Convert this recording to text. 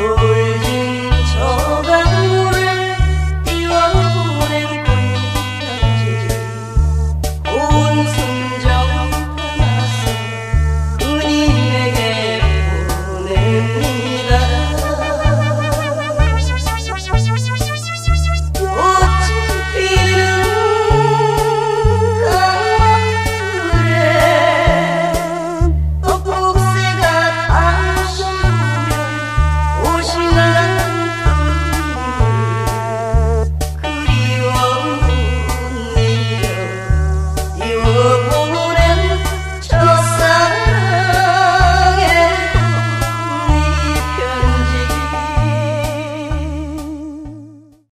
Oh,